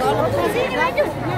Sini maju.